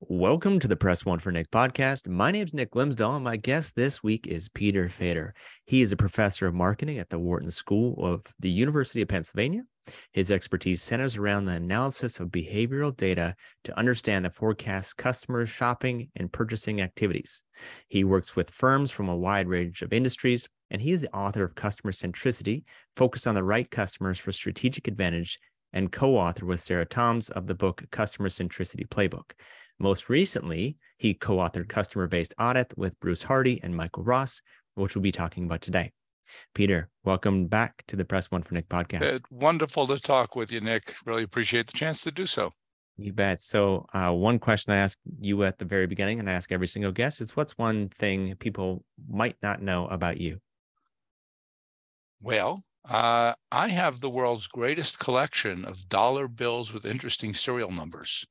Welcome to the Press One for Nick podcast. My name is Nick Glimsdahl, and my guest this week is Peter Fader. He is a professor of marketing at the Wharton School of the University of Pennsylvania. His expertise centers around the analysis of behavioral data to understand and forecast customers' shopping and purchasing activities. He works with firms from a wide range of industries, and he is the author of Customer Centricity, focused on the right customers for strategic advantage, and co author with Sarah Toms of the book Customer Centricity Playbook. Most recently, he co authored Customer Based Audit with Bruce Hardie and Michael Ross, which we'll be talking about today. Peter, welcome back to the Press One for Nick podcast. It's wonderful to talk with you, Nick. Really appreciate the chance to do so. You bet. So, uh, one question I asked you at the very beginning, and I ask every single guest, is what's one thing people might not know about you? Well, uh, I have the world's greatest collection of dollar bills with interesting serial numbers.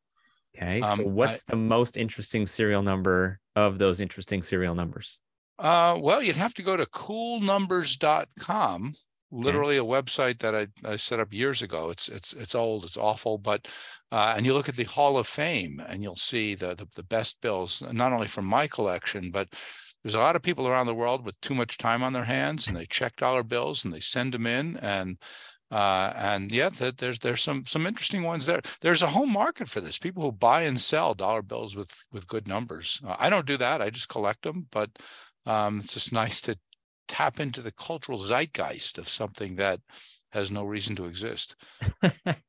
Okay. Um, so what's I, the most interesting serial number of those interesting serial numbers? Uh, well, you'd have to go to coolnumbers.com, literally okay. a website that I, I set up years ago. It's it's it's old, it's awful, but uh, and you look at the Hall of Fame and you'll see the, the the best bills, not only from my collection, but there's a lot of people around the world with too much time on their hands and they check dollar bills and they send them in and uh, and yeah, there's there's some some interesting ones there. There's a whole market for this. People who buy and sell dollar bills with with good numbers. Uh, I don't do that. I just collect them, but um, it's just nice to tap into the cultural zeitgeist of something that has no reason to exist.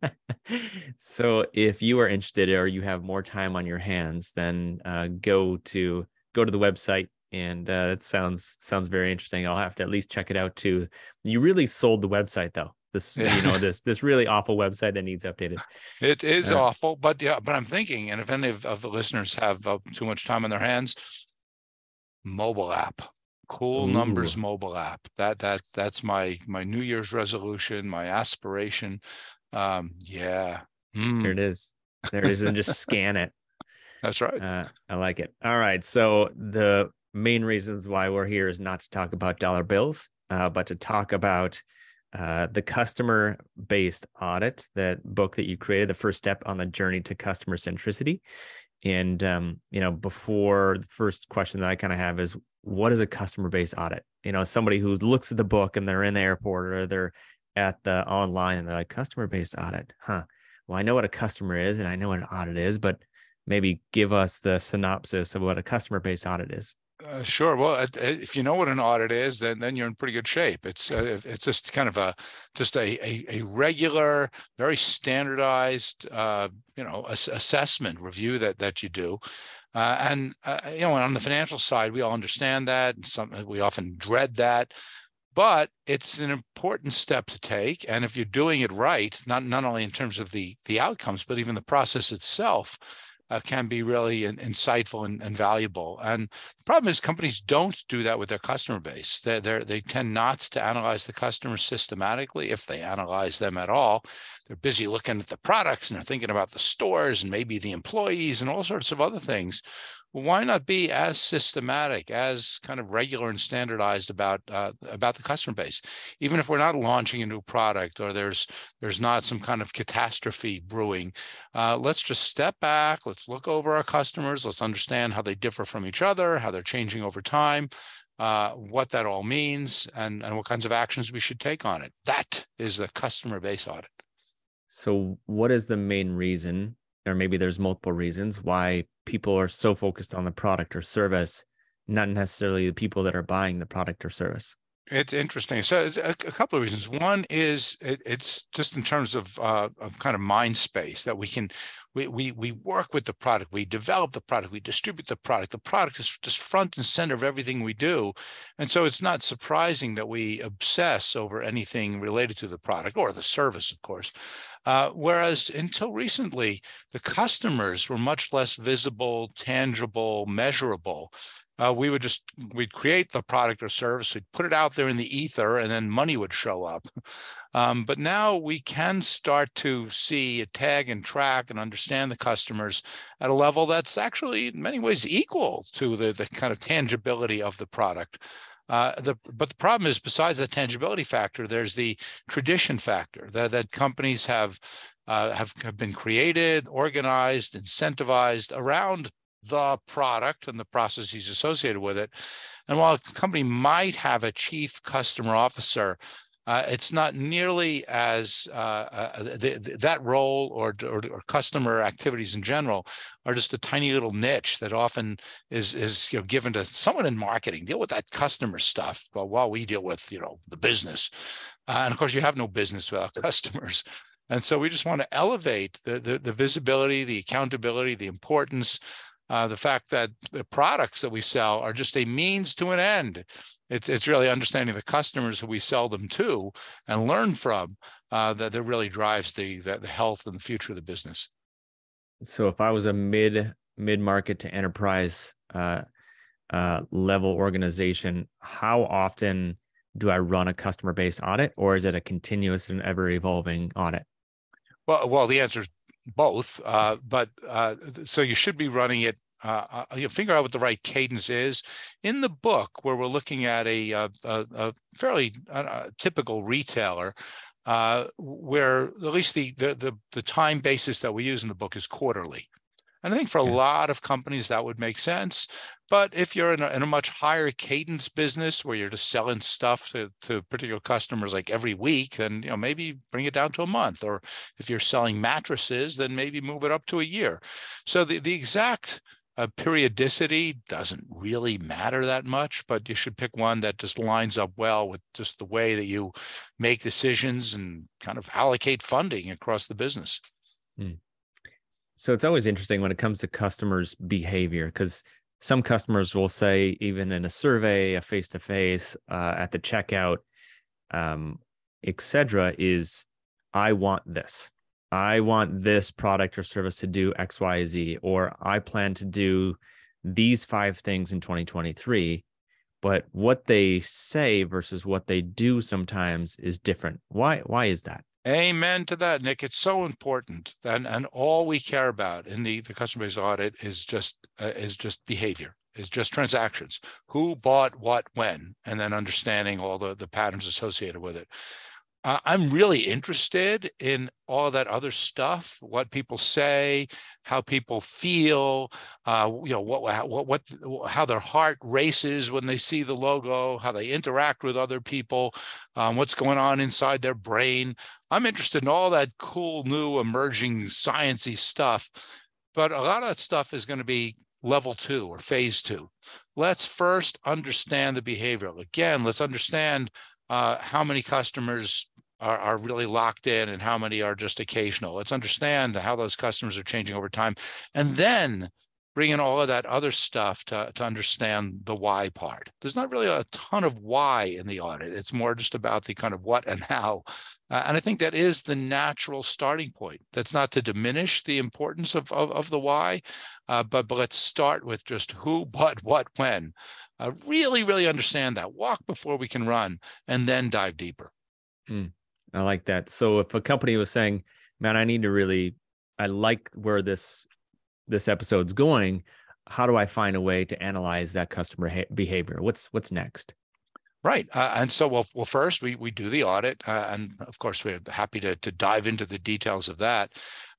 so, if you are interested or you have more time on your hands, then uh, go to go to the website and uh, it sounds sounds very interesting. I'll have to at least check it out too. You really sold the website though this you know this this really awful website that needs updated. It is uh, awful but yeah but i'm thinking and if any of, of the listeners have uh, too much time on their hands mobile app cool ooh. numbers mobile app. That that that's my my new year's resolution my aspiration. Um yeah. Mm. there it is. There it is and just scan it. That's right. Uh, i like it. All right so the main reasons why we're here is not to talk about dollar bills uh, but to talk about uh, the customer based audit, that book that you created, the first step on the journey to customer centricity. And, um, you know, before the first question that I kind of have is what is a customer based audit? You know, somebody who looks at the book and they're in the airport or they're at the online and they're like, customer based audit, huh? Well, I know what a customer is and I know what an audit is, but maybe give us the synopsis of what a customer based audit is. Uh, sure. Well, if you know what an audit is, then then you're in pretty good shape. It's uh, it's just kind of a just a a, a regular, very standardized, uh, you know, ass- assessment review that that you do. Uh, and uh, you know, on the financial side, we all understand that. Some we often dread that, but it's an important step to take. And if you're doing it right, not not only in terms of the the outcomes, but even the process itself uh, can be really in, insightful and, and, valuable. And the problem is companies don't do that with their customer base. They they tend not to analyze the customers systematically if they analyze them at all. They're busy looking at the products and they're thinking about the stores and maybe the employees and all sorts of other things why not be as systematic, as kind of regular and standardized about uh, about the customer base? Even if we're not launching a new product or there's there's not some kind of catastrophe brewing, uh, let's just step back. Let's look over our customers. Let's understand how they differ from each other, how they're changing over time. Uh, what that all means and, and what kinds of actions we should take on it. That is the customer base audit. So, what is the main reason or maybe there's multiple reasons why people are so focused on the product or service, not necessarily the people that are buying the product or service. It's interesting. So a, a, couple of reasons. One is it, it's just in terms of uh, of kind of mind space that we can we, we we work with the product, we develop the product, we distribute the product. The product is just front and center of everything we do, and so it's not surprising that we obsess over anything related to the product or the service, of course. Uh, whereas until recently, the customers were much less visible, tangible, measurable uh, we would just we'd create the product or service we'd put it out there in the ether and then money would show up. Um, but now we can start to see tag and track and understand the customers at a level that's actually in many ways equal to the, the kind of tangibility of the product. Uh, the, but the problem is, besides the tangibility factor, there's the tradition factor that, that companies have uh, have, have been created, organized, incentivized around the product and the processes associated with it. And while a company might have a chief customer officer, uh, it's not nearly as uh, uh, the, the, that role or, or, or, customer activities in general are just a tiny little niche that often is is you know given to someone in marketing. Deal with that customer stuff while, we deal with you know the business. Uh, and of course you have no business without customers. And so we just want to elevate the, the, the visibility the accountability the importance uh, the fact that the products that we sell are just a means to an end. It's it's really understanding the customers who we sell them to and learn from uh, that that really drives the, the the health and the future of the business. So if I was a mid mid market to enterprise uh, uh, level organization, how often do I run a customer based audit, or is it a continuous and ever evolving audit? Well, well, the answer is both. Uh, but uh, so you should be running it. Uh, uh, you figure out what the right cadence is. In the book, where we're looking at a, a, a fairly uh, typical retailer, uh, where at least the, the, the the time basis that we use in the book is quarterly. And I think for a lot of companies that would make sense. But if you're in a, in a much higher cadence business where you're just selling stuff to, to particular customers like every week, then you know maybe bring it down to a month. Or if you're selling mattresses, then maybe move it up to a year. So the, the exact uh, periodicity doesn't really matter that much, but you should pick one that just lines up well with just the way that you make decisions and kind of allocate funding across the business. Hmm. So it's always interesting when it comes to customers' behavior because some customers will say, even in a survey, a face to face, at the checkout, um, etc., is I want this. I want this product or service to do X, Y, Z, or I plan to do these five things in 2023. But what they say versus what they do sometimes is different. Why? Why is that? Amen to that, Nick. It's so important, and and all we care about in the the customer base audit is just uh, is just behavior, is just transactions. Who bought what when, and then understanding all the the patterns associated with it uh, I'm really interested in all that other stuff, what people say, how people feel, uh, you know, what, what, what, how their heart races when they see the logo, how they interact with other people, um, what's going on inside their brain. I'm interested in all that cool, new, emerging, sciency stuff. But a lot of that stuff is going to be level two or phase two. Let's first understand the behavioral. Again, let's understand uh, how many customers are, are really locked in and how many are just occasional. Let's understand how those customers are changing over time. And then bring in all of that other stuff to, to understand the why part. There's not really a ton of why in the audit. It's more just about the kind of what and how. Uh, and I think that is the natural starting point. That's not to diminish the importance of, of, of the why, uh, but, but let's start with just who, what, what, when. Uh, really, really understand that. Walk before we can run and then dive deeper. Mm. I like that. So if a company was saying, "Man, I need to really, I like where this this episode's going. How do I find a way to analyze that customer ha- behavior? What's what's next?" Right, uh, and so well, well, first we we do the audit, uh, and of course we're happy to to dive into the details of that.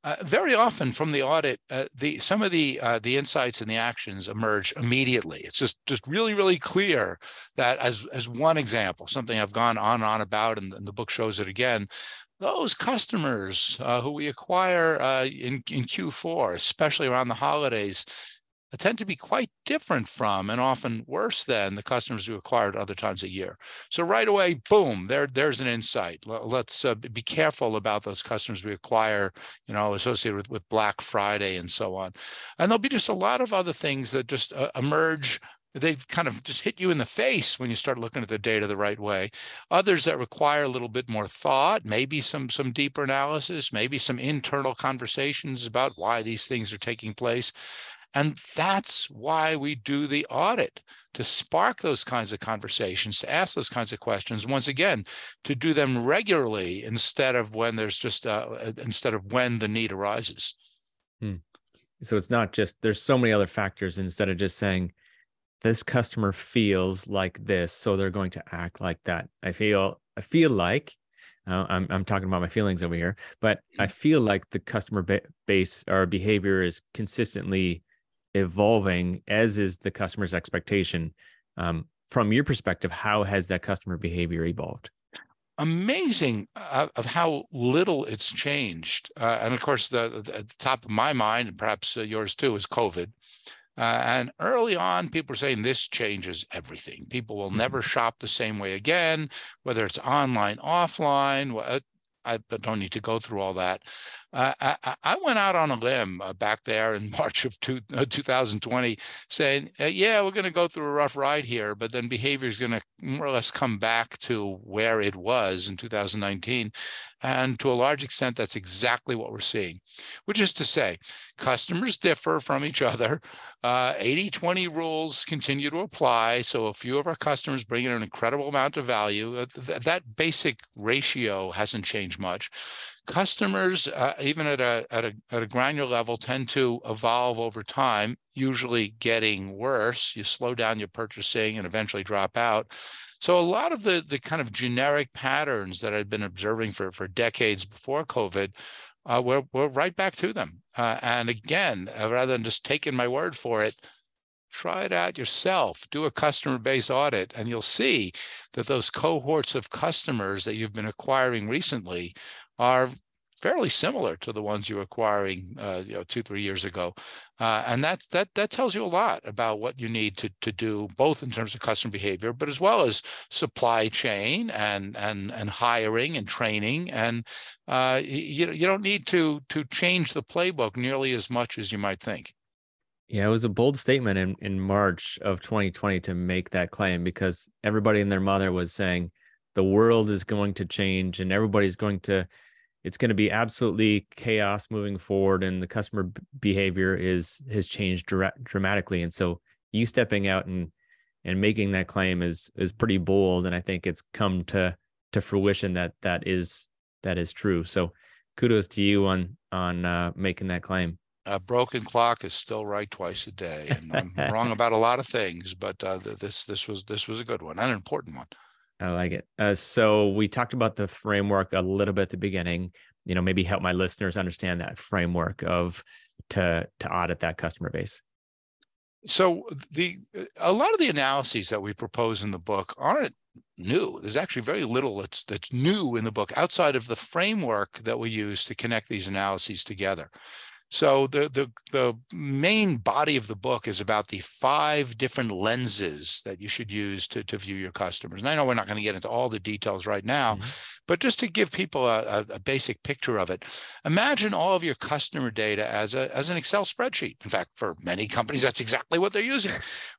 Uh, very often from the audit, uh, the some of the uh, the insights and the actions emerge immediately. It's just just really really clear that as as one example, something I've gone on and on about, and, and the book shows it again. Those customers uh, who we acquire in in Q4, especially around the holidays, tend to be quite different from and often worse than the customers we acquired other times a year. So right away, boom, there, there's an insight. Let's uh, be careful about those customers we acquire, you know, associated with, with Black Friday and so on. And there'll be just a lot of other things that just uh, emerge they kind of just hit you in the face when you start looking at the data the right way others that require a little bit more thought maybe some some deeper analysis maybe some internal conversations about why these things are taking place and that's why we do the audit to spark those kinds of conversations, to ask those kinds of questions. Once again, to do them regularly instead of when there's just uh, uh, instead of when the need arises. Hmm. So it's not just there's so many other factors instead of just saying this customer feels like this, so they're going to act like that. I feel I feel like Uh, I'm I'm talking about my feelings over here, but I mm. feel like the customer ba- base or behavior is consistently evolving, as is the customer's expectation. Um, from your perspective, how has that customer behavior evolved? amazing uh, of how little it's changed. Uh, and of course, the, the, at the top of my mind, and perhaps uh, yours too, is COVID. Uh, and early on, people were saying this changes everything. People will mm-hmm. never shop the same way again, whether it's online, offline. I don't need to go through all that. Uh, I, I, went out on a limb uh, back there in March of two, uh, 2020 saying, uh, yeah, we're going to go through a rough ride here, but then behavior is going to more or less come back to where it was in 2019. And to a large extent, that's exactly what we're seeing, which is to say, customers differ from each other. 80 uh, 20 rules continue to apply. So a few of our customers bring in an incredible amount of value. Uh, th- that basic ratio hasn't changed much customers, uh, even at a, at, a, at a granular level, tend to evolve over time, usually getting worse. You slow down your purchasing and eventually drop out. So a lot of the, the kind of generic patterns that I'd been observing for, for decades before COVID, uh, we're, we're right back to them. Uh, and again, uh, rather than just taking my word for it, try it out yourself do a customer base audit and you'll see that those cohorts of customers that you've been acquiring recently are fairly similar to the ones you were acquiring, uh, you know, two three years ago, uh, and that that that tells you a lot about what you need to to do, both in terms of customer behavior, but as well as supply chain and and and hiring and training. And uh, you you don't need to to change the playbook nearly as much as you might think. Yeah, it was a bold statement in in March of 2020 to make that claim because everybody and their mother was saying the world is going to change and everybody's going to it's going to be absolutely chaos moving forward and the customer b- behavior is has changed dra- dramatically. And so you stepping out and and making that claim is is pretty bold and i think it's come to to fruition that that is that is true. So kudos to you on on uh, making that claim. A broken clock is still right twice a day and i'm wrong about a lot of things but uh, this this was this was a good one an important one I like it. Uh, so we talked about the framework a little bit at the beginning. You know, maybe help my listeners understand that framework of to to audit that customer base. So the a lot of the analyses that we propose in the book aren't new. There's actually very little that's that's new in the book outside of the framework that we use to connect these analyses together. So the, the the main body of the book is about the five different lenses that you should use to, to view your customers. And I know we're not going to get into all the details right now, mm-hmm. But just to give people a, a, basic picture of it, imagine all of your customer data as a as an Excel spreadsheet. In fact, for many companies, that's exactly what they're using,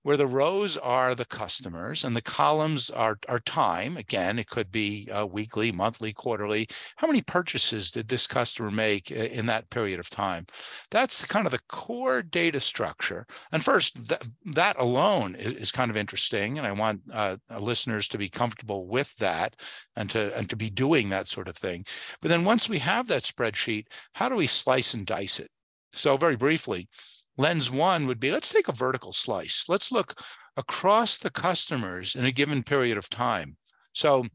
where the rows are the customers and the columns are are time. Again, it could be uh, weekly, monthly, quarterly. How many purchases did this customer make in that period of time? That's kind of the core data structure. And first, that, that alone is, is, kind of interesting. And I want uh, listeners to be comfortable with that and to, and to be doing that sort of thing. But then once we have that spreadsheet, how do we slice and dice it? So very briefly, lens one would be, let's take a vertical slice. Let's look across the customers in a given period of time. So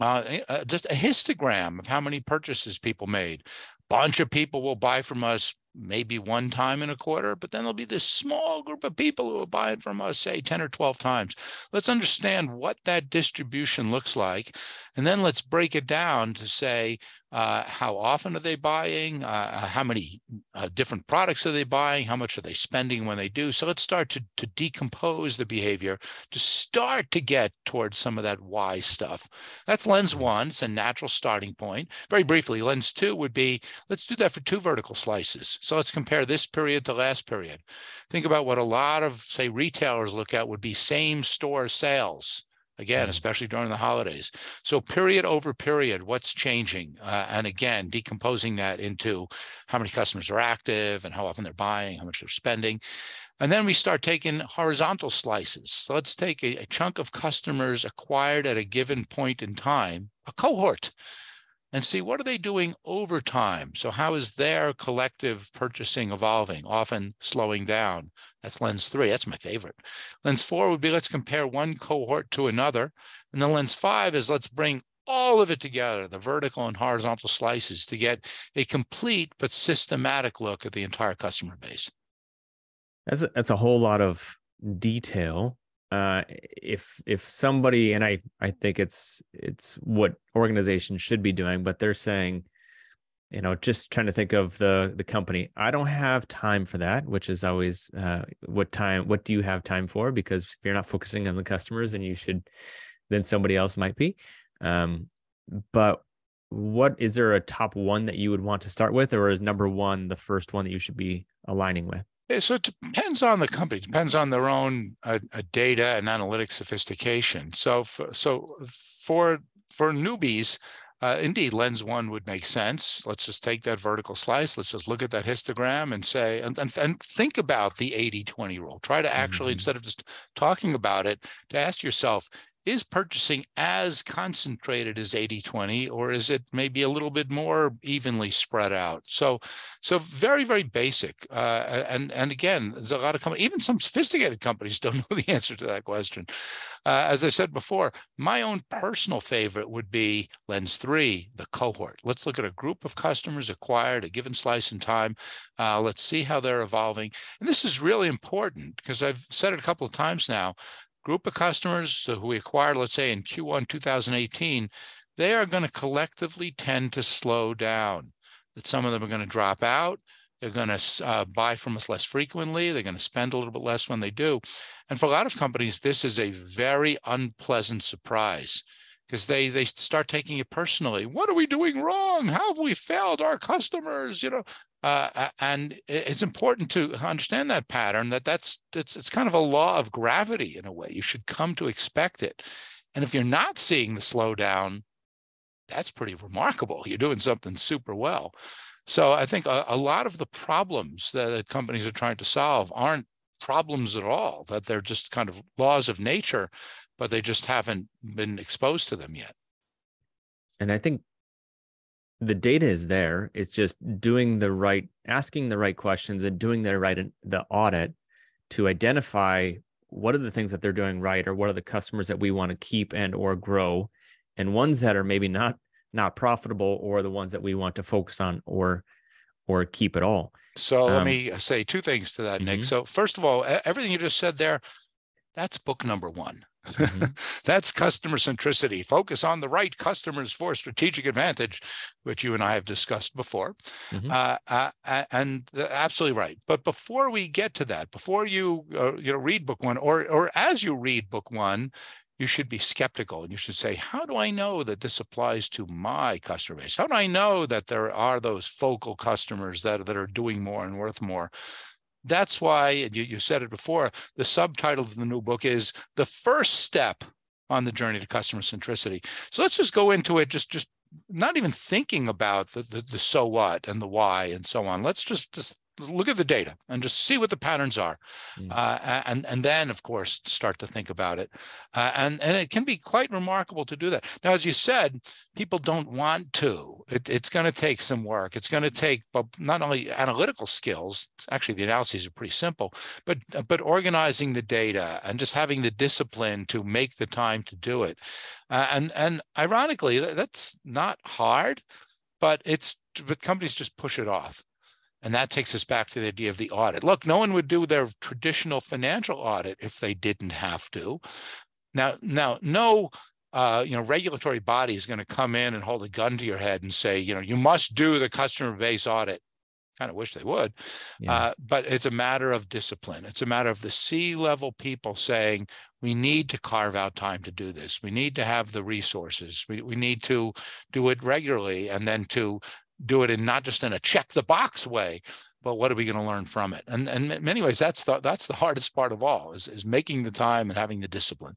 uh, uh, just a histogram of how many purchases people made. Bunch of people will buy from us maybe one time in a quarter, but then there'll be this small group of people who will buy it from us, say 10 or 12 times. Let's understand what that distribution looks like. And then let's break it down to say, uh, how often are they buying? Uh, how many uh, different products are they buying? How much are they spending when they do? So let's start to, to decompose the behavior to start to get towards some of that why stuff. That's lens one. It's a natural starting point. Very briefly, lens two would be let's do that for two vertical slices. So let's compare this period to last period. Think about what a lot of, say, retailers look at would be same store sales again, mm-hmm. especially during the holidays. So, period over period, what's changing? Uh, and again, decomposing that into how many customers are active and how often they're buying, how much they're spending. And then we start taking horizontal slices. So, let's take a, a chunk of customers acquired at a given point in time, a cohort and see what are they doing over time. So how is their collective purchasing evolving, often slowing down? That's lens three. That's my favorite. Lens four would be let's compare one cohort to another. And then lens five is let's bring all of it together, the vertical and horizontal slices, to get a complete but systematic look at the entire customer base. That's a, that's a whole lot of detail. Uh, if if somebody and I I think it's it's what organizations should be doing, but they're saying, you know, just trying to think of the the company. I don't have time for that, which is always uh, what time. What do you have time for? Because if you're not focusing on the customers, then you should, then somebody else might be. Um, but what is there a top one that you would want to start with, or is number one the first one that you should be aligning with? Yeah, so it depends on the company. It depends on their own uh, uh data and analytic sophistication. So, for, so for for newbies, uh, indeed, lens one would make sense. Let's just take that vertical slice. Let's just look at that histogram and say, and, and, and think about the 80 20 rule. Try to actually, mm-hmm. instead of just talking about it, to ask yourself, is purchasing as concentrated as 80-20 or is it maybe a little bit more evenly spread out? So so very very basic uh, and and again there's a lot of companies even some sophisticated companies don't know the answer to that question. Uh, as i said before my own personal favorite would be lens 3 the cohort. Let's look at a group of customers acquired a given slice in time. Uh, let's see how they're evolving. And this is really important because i've said it a couple of times now group of customers who we acquired, let's say in Q1 2018, they are going to collectively tend to slow down. That some of them are going to drop out. They're going to uh, buy from us less frequently. They're going to spend a little bit less when they do. And for a lot of companies, this is a very unpleasant surprise because they they start taking it personally. What are we doing wrong? How have we failed our customers? You know, uh, and it's important to understand that pattern. That that's it's it's kind of a law of gravity in a way. You should come to expect it. And if you're not seeing the slowdown, that's pretty remarkable. You're doing something super well. So I think a, a lot of the problems that companies are trying to solve aren't problems at all. That they're just kind of laws of nature but they just haven't been exposed to them yet. And I think the data is there. It's just doing the right, asking the right questions and doing the right the audit to identify what are the things that they're doing right or what are the customers that we want to keep and or grow and ones that are maybe not not profitable or the ones that we want to focus on or or keep at all. So um, let me say two things to that, Nick. Mm-hmm. So first of all, everything you just said there, that's book number one. Mm-hmm. That's customer centricity. Focus on the right customers for strategic advantage, which you and I have discussed before. Mm-hmm. Uh, uh, and absolutely right. But before we get to that, before you uh, you know read book one, or or as you read book one, you should be skeptical and you should say, how do I know that this applies to my customer base? How do I know that there are those focal customers that, that are doing more and worth more? That's why, you, you said it before, the subtitle of the new book is The First Step on the Journey to Customer Centricity. So let's just go into it, just, just not even thinking about the, the, the so what and the why and so on. Let's just, just look at the data and just see what the patterns are mm. uh, and and then of course start to think about it uh, and and it can be quite remarkable to do that. Now as you said people don't want to. It, it's going to take some work. It's going to take not only analytical skills actually the analyses are pretty simple but but organizing the data and just having the discipline to make the time to do it uh, and and ironically that's not hard but it's but companies just push it off and that takes us back to the idea of the audit. Look, no one would do their traditional financial audit if they didn't have to. Now, now, no, uh, you know, regulatory body is going to come in and hold a gun to your head and say, you know, you must do the customer base audit. Kind of wish they would, yeah. uh, but it's a matter of discipline. It's a matter of the C-level people saying we need to carve out time to do this. We need to have the resources. We we need to do it regularly, and then to do it in not just in a check the box way, but what are we going to learn from it? And, and in many ways, that's the, that's the hardest part of all is, is making the time and having the discipline.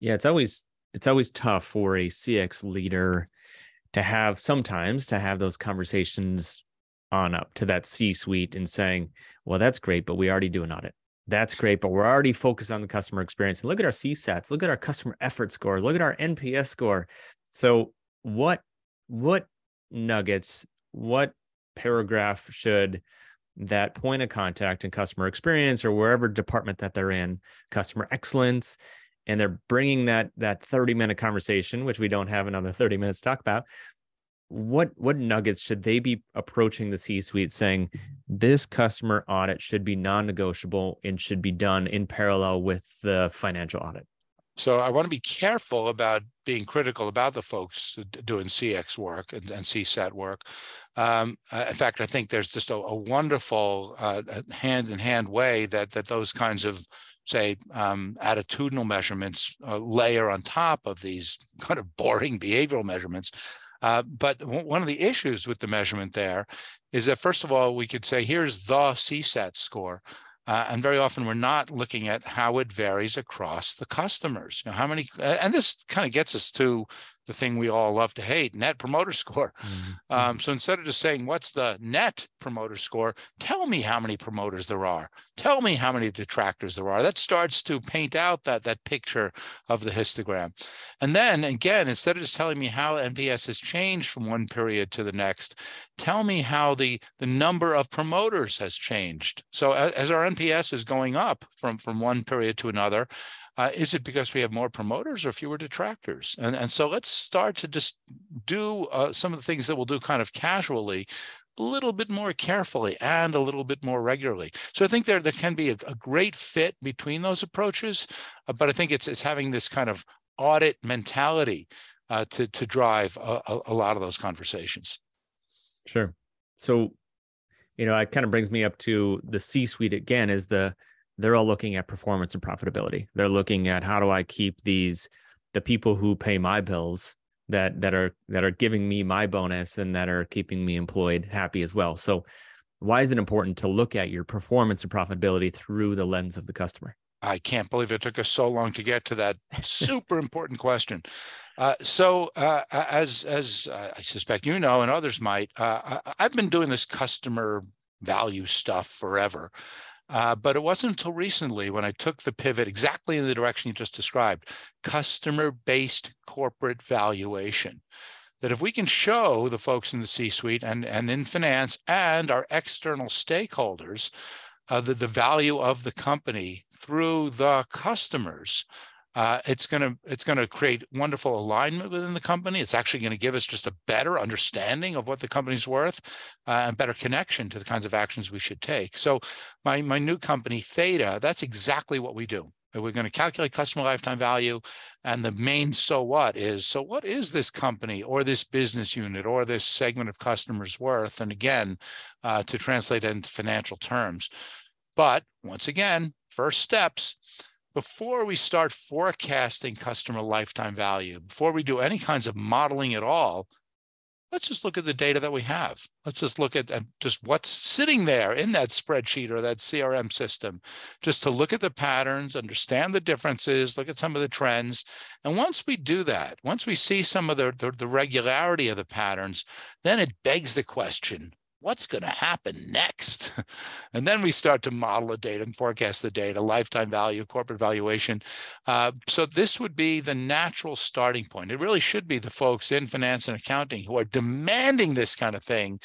Yeah. It's always, it's always tough for a CX leader to have sometimes to have those conversations on up to that C suite and saying, well, that's great, but we already do an audit. That's great, but we're already focused on the customer experience. And look at our CSATs, look at our customer effort score, look at our NPS score. So what what nuggets, what paragraph should that point of contact and customer experience or wherever department that they're in, customer excellence, and they're bringing that that 30 minute conversation which we don't have another 30 minutes to talk about what what nuggets should they be approaching the c suite saying this customer audit should be non-negotiable and should be done in parallel with the financial audit so I want to be careful about being critical about the folks doing CX work and, and CSAT work. Um, uh, in fact, I think there's just a, a wonderful uh, hand-in-hand way that that those kinds of say um, attitudinal measurements uh, layer on top of these kind of boring behavioral measurements. Uh, but one of the issues with the measurement there is that first of all, we could say here's the CSAT score, uh, and very often we're not looking at how it varies across the customers. You know, how many, and this kind of gets us to the thing we all love to hate, net promoter score. Mm-hmm. Um, so instead of just saying, what's the net promoter score, tell me how many promoters there are. Tell me how many detractors there are. That starts to paint out that, that picture of the histogram. And then again, instead of just telling me how NPS has changed from one period to the next, tell me how the, the number of promoters has changed. So as, as our NPS is going up from, from one period to another, uh, is it because we have more promoters or fewer detractors? And, and so let's start to just do uh, some of the things that we'll do kind of casually a little bit more carefully and a little bit more regularly. So I think there, there can be a, a great fit between those approaches, uh, but I think it's, it's having this kind of audit mentality uh, to, to drive a, a, a lot of those conversations. Sure. So, you know, it kind of brings me up to the C-suite again is the, they're all looking at performance and profitability. They're looking at how do I keep these the people who pay my bills that that are that are giving me my bonus and that are keeping me employed happy as well. So why is it important to look at your performance and profitability through the lens of the customer? I can't believe it took us so long to get to that super important question. Uh, so, uh, as as I suspect you know, and others might, uh, I've been doing this customer value stuff forever. Uh, but it wasn't until recently when I took the pivot exactly in the direction you just described customer based corporate valuation. That if we can show the folks in the C suite and, and in finance and our external stakeholders uh, the, the value of the company through the customers, uh, it's going to it's going to create wonderful alignment within the company. It's actually going to give us just a better understanding of what the company's worth uh, and better connection to the kinds of actions we should take. So, my my new company Theta, that's exactly what we do. We're going to calculate customer lifetime value, and the main so what is so what is this company or this business unit or this segment of customers worth? And again, uh, to translate into financial terms. But once again, first steps before we start forecasting customer lifetime value, before we do any kinds of modeling at all, let's just look at the data that we have. Let's just look at, just what's sitting there in that spreadsheet or that CRM system, just to look at the patterns, understand the differences, look at some of the trends. And once we do that, once we see some of the, the, the regularity of the patterns, then it begs the question, what's going to happen next? and then we start to model the data and forecast the data, lifetime value, corporate valuation. Uh, so this would be the natural starting point. It really should be the folks in finance and accounting who are demanding this kind of thing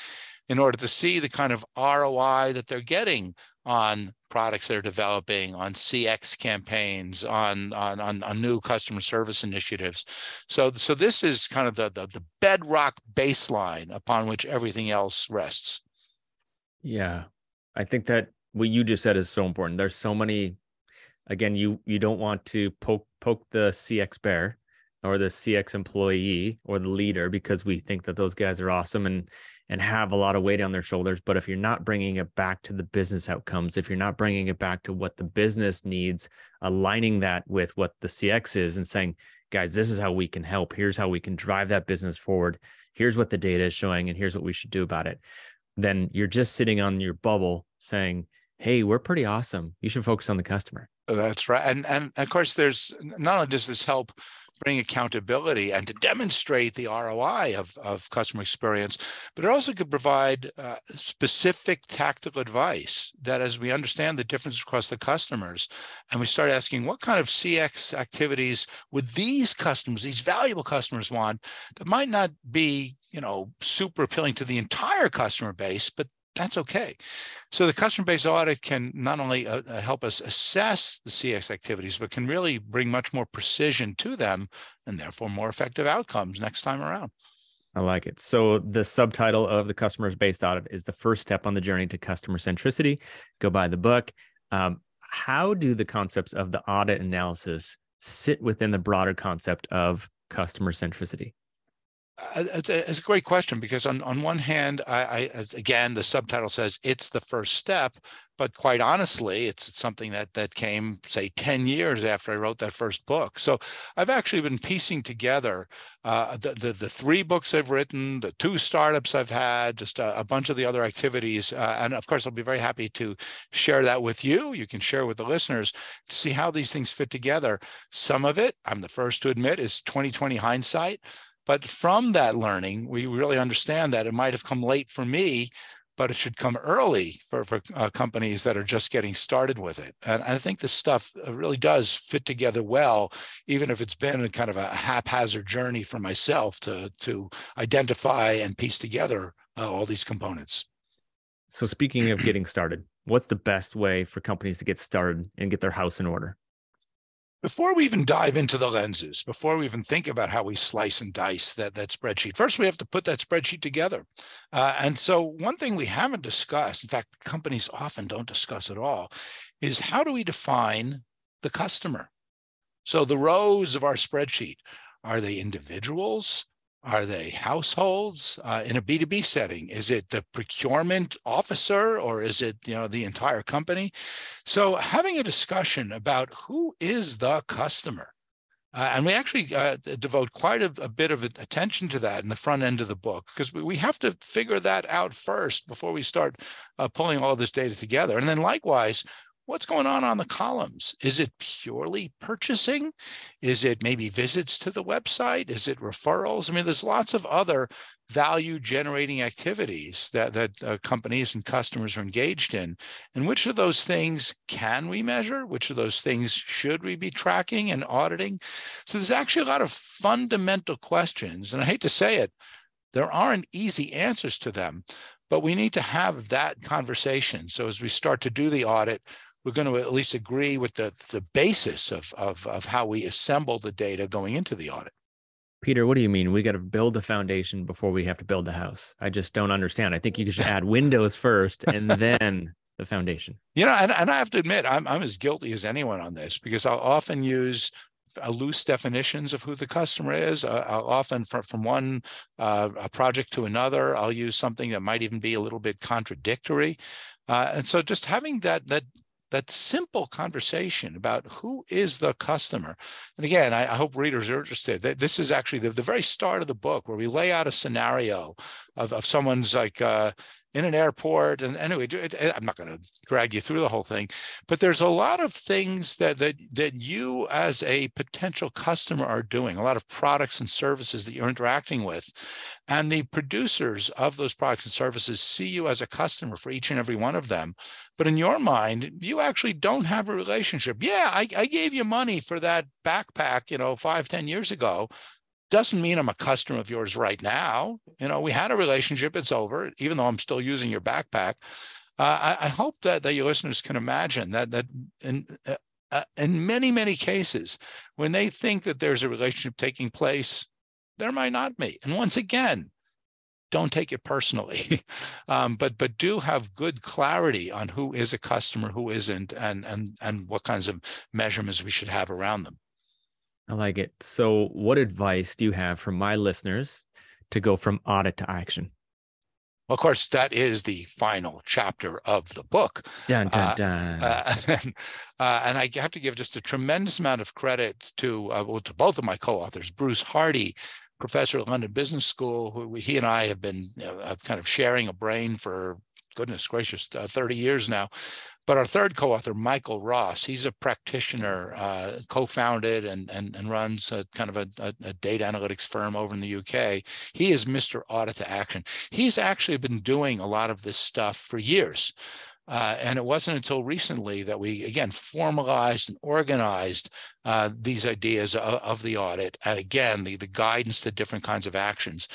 in order to see the kind of ROI that they're getting on products they're developing, on CX campaigns, on, on, on, on, new customer service initiatives. So, so this is kind of the, the, the bedrock baseline upon which everything else rests. Yeah. I think that what you just said is so important. There's so many, again, you you don't want to poke poke the CX bear or the CX employee or the leader because we think that those guys are awesome and and have a lot of weight on their shoulders. But if you're not bringing it back to the business outcomes, if you're not bringing it back to what the business needs, aligning that with what the CX is and saying, guys, this is how we can help. Here's how we can drive that business forward. Here's what the data is showing, and here's what we should do about it. Then you're just sitting on your bubble saying, hey, we're pretty awesome. You should focus on the customer. That's right. And and of course, there's not only does this help bring accountability and to demonstrate the ROI of, of customer experience, but it also could provide uh, specific tactical advice that as we understand the difference across the customers and we start asking what kind of CX activities would these customers, these valuable customers want that might not be, you know, super appealing to the entire customer base, but that's okay. So the customer-based audit can not only uh, uh help us assess the CX activities, but can really bring much more precision to them and therefore more effective outcomes next time around. I like it. So the subtitle of the customer-based audit is the first step on the journey to customer centricity. Go buy the book. Um, how do the concepts of the audit analysis sit within the broader concept of customer centricity? Uh, it's a, it's a, great question because on, on one hand, I, I again the subtitle says it's the first step, but quite honestly, it's something that that came say ten years after I wrote that first book. So I've actually been piecing together uh, the, the, the three books I've written, the two startups I've had, just a, a bunch of the other activities, uh, and of course I'll be very happy to share that with you. You can share with the listeners to see how these things fit together. Some of it, I'm the first to admit, is 2020 hindsight. But from that learning, we really understand that it might have come late for me, but it should come early for, for uh, companies that are just getting started with it. And I think this stuff uh, really does fit together well, even if it's been a kind of a haphazard journey for myself to, to identify and piece together uh, all these components. So, speaking of getting started, what's the best way for companies to get started and get their house in order? Before we even dive into the lenses, before we even think about how we slice and dice that, that spreadsheet, first we have to put that spreadsheet together. Uh, and so, one thing we haven't discussed, in fact, companies often don't discuss at all, is how do we define the customer? So, the rows of our spreadsheet are they individuals? Are they households uh, in a B2B setting? Is it the procurement officer or is it you know the entire company? So having a discussion about who is the customer. Uh, and we actually uh, devote quite a, a, bit of attention to that in the front end of the book because we, we have to figure that out first before we start uh, pulling all this data together. And then likewise, what's going on on the columns? Is it purely purchasing? Is it maybe visits to the website? Is it referrals? I mean, there's lots of other value generating activities that, that uh, companies and customers are engaged in. And which of those things can we measure? Which of those things should we be tracking and auditing? So there's actually a lot of fundamental questions. And I hate to say it, there aren't easy answers to them, but we need to have that conversation. So as we start to do the audit, we're going to at least agree with the, the basis of, of, of how we assemble the data going into the audit. Peter, what do you mean? We got to build the foundation before we have to build the house. I just don't understand. I think you should add windows first and then the foundation. You know, and, and I have to admit, I'm, I'm as guilty as anyone on this because I'll often use loose definitions of who the customer is. Uh, I'll often, from, from one uh, a project to another, I'll use something that might even be a little bit contradictory. Uh, and so just having that that that simple conversation about who is the customer. And again, I, I hope readers are interested. This is actually the, the, very start of the book where we lay out a scenario of, of someone's like uh, in an airport. And anyway, it, it, I'm not going to drag you through the whole thing, but there's a lot of things that that that you as a potential customer are doing. A lot of products and services that you're interacting with, and the producers of those products and services see you as a customer for each and every one of them. But in your mind, you actually don't have a relationship. Yeah, I, I gave you money for that backpack, you know, five ten years ago doesn't mean I'm a customer of yours right now. You know, we had a relationship, it's over, even though I'm still using your backpack. Uh, I, I, hope that, that your listeners can imagine that that in, uh, uh, in many, many cases, when they think that there's a relationship taking place, there might not be. And once again, don't take it personally, um, but but do have good clarity on who is a customer, who isn't, and and and what kinds of measurements we should have around them. I like it. So, what advice do you have for my listeners to go from audit to action? Well, of course, that is the final chapter of the book. Dun, dun, uh, dun. Uh, and, uh, and, I have to give just a tremendous amount of credit to, uh, well, to both of my co-authors, Bruce Hardie, professor at London Business School, who he and I have been you know, kind of sharing a brain for goodness gracious, uh, 30 years now. But our third co-author, Michael Ross, he's a practitioner, uh, co-founded and, and, and runs a kind of a, a, a, data analytics firm over in the UK. He is Mr. Audit to Action. He's actually been doing a lot of this stuff for years. Uh, and it wasn't until recently that we, again, formalized and organized uh, these ideas of, of, the audit. And again, the, the guidance to different kinds of actions.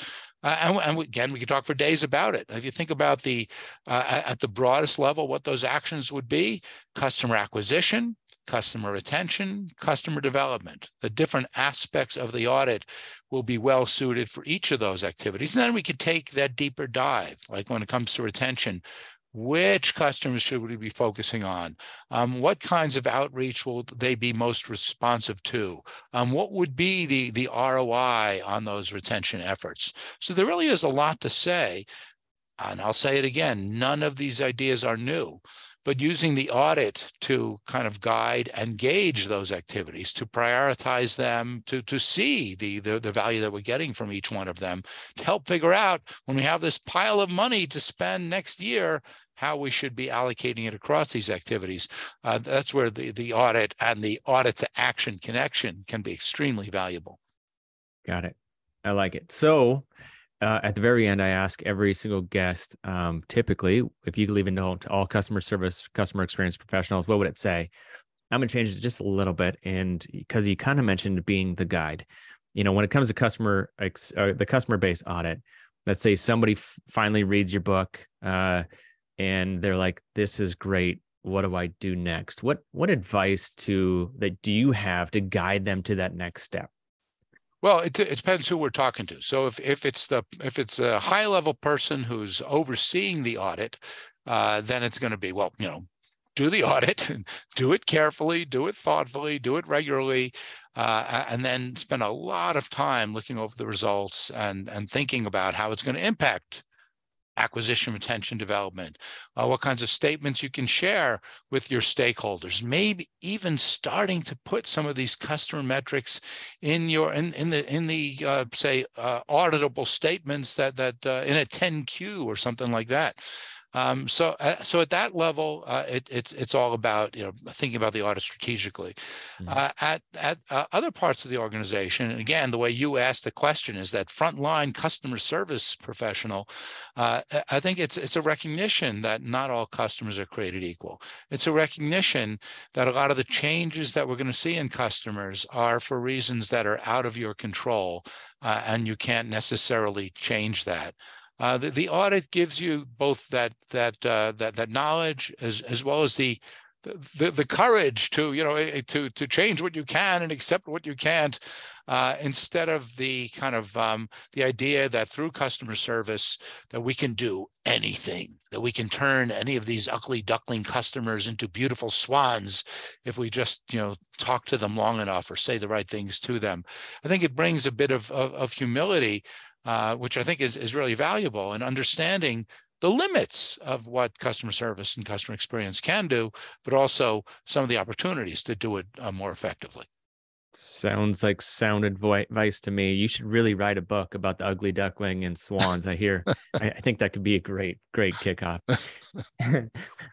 Uh, and, and, again, we could talk for days about it. If you think about the uh, at the broadest level, what those actions would be: customer acquisition, customer retention, customer development. The different aspects of the audit will be well suited for each of those activities. And then we could take that deeper dive, like when it comes to retention, which customers should we be focusing on? Um, what kinds of outreach will they be most responsive to? Um, what would be the, the ROI on those retention efforts? So there really is a lot to say. And I'll say it again, none of these ideas are new but using the audit to kind of guide and gauge those activities, to prioritize them, to, to see the, the, the value that we're getting from each one of them, to help figure out when we have this pile of money to spend next year, how we should be allocating it across these activities. Uh, that's where the, the audit and the audit to action connection can be extremely valuable. Got it. I like it. So uh, at the very end, I ask every single guest, um, typically, if you could leave a note to all customer service, customer experience professionals, what would it say? I'm going to change it just a little bit. And because you kind of mentioned being the guide, you know, when it comes to customer, uh, the customer base audit, let's say somebody f- finally reads your book uh, and they're like, this is great. What do I do next? What, what advice to that do you have to guide them to that next step? Well, it, it, depends who we're talking to. So if, if it's the if it's a high level person who's overseeing the audit, uh, then it's going to be well, you know, do the audit, do it carefully, do it thoughtfully, do it regularly, uh, and then spend a lot of time looking over the results and and thinking about how it's going to impact acquisition, retention, development, uh, what kinds of statements you can share with your stakeholders, maybe even starting to put some of these customer metrics in your in, in the in the uh, say uh, auditable statements that that uh, in a 10Q or something like that. Um, so, uh, so at that level, uh, it, it's it's all about you know thinking about the audit strategically. Mm-hmm. Uh, at at uh, other parts of the organization, and again, the way you asked the question is that frontline customer service professional. Uh, I think it's it's a recognition that not all customers are created equal. It's a recognition that a lot of the changes that we're going to see in customers are for reasons that are out of your control, uh, and you can't necessarily change that. Uh, the, the, audit gives you both that that uh, that that knowledge as as well as the, the the courage to you know eh, eh, to to change what you can and accept what you can't uh, instead of the kind of um, the idea that through customer service that we can do anything that we can turn any of these ugly duckling customers into beautiful swans if we just you know talk to them long enough or say the right things to them. I think it brings a bit of, of, of humility uh, which I think is, is really valuable in understanding the limits of what customer service and customer experience can do, but also some of the opportunities to do it uh, more effectively. Sounds like sound advice to me. You should really write a book about the ugly duckling and swans. I hear. I, I think that could be a great, great kickoff.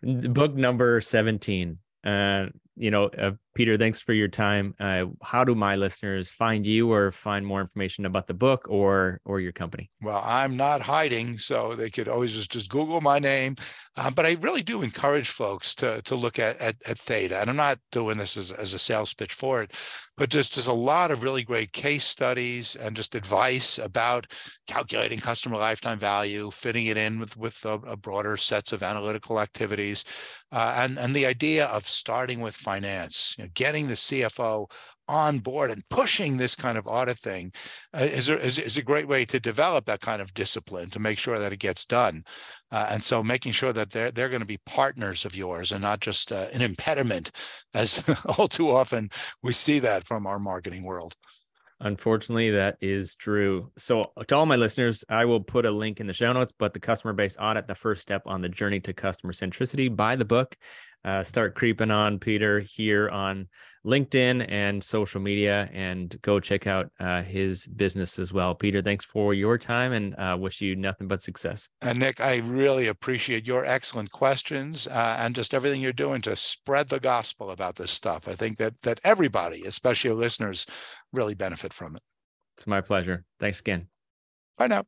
book number 17 uh, you know, uh, Peter, thanks for your time. Uh, how do my listeners find you or find more information about the book or or your company? Well, I'm not hiding, so they could always just, just Google my name. Uh, but I really do encourage folks to to look at, at, at Theta. And I'm not doing this as, as a sales pitch for it, but just there's a lot of really great case studies and just advice about calculating customer lifetime value, fitting it in with with a, a broader sets of analytical activities, uh, and and the idea of starting with finance, you know, getting the CFO on board and pushing this kind of audit thing uh, is, a, is, is, a great way to develop that kind of discipline to make sure that it gets done. Uh, and so making sure that they're, they're going to be partners of yours and not just uh, an impediment, as all too often we see that from our marketing world. Unfortunately, that is true. So, to all my listeners, I will put a link in the show notes. But the customer base audit, the first step on the journey to customer centricity, buy the book uh, start creeping on Peter here on LinkedIn and social media and go check out uh, his business as well. Peter, thanks for your time and uh, wish you nothing but success. And Nick, I really appreciate your excellent questions uh, and just everything you're doing to spread the gospel about this stuff. I think that that everybody, especially your listeners, really benefit from it. It's my pleasure. Thanks again. Bye now.